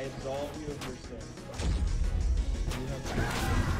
I absolve you of your sins. You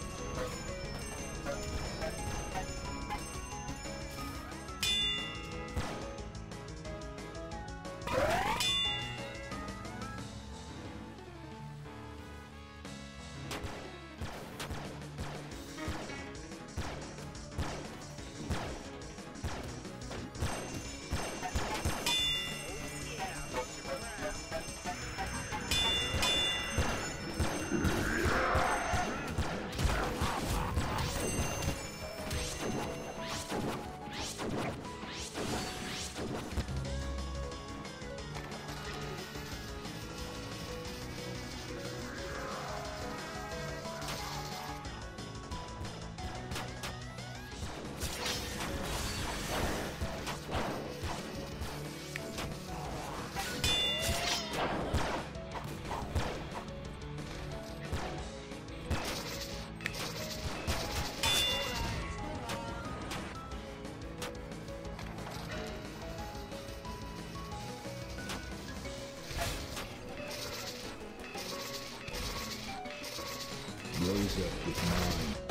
Up with mine.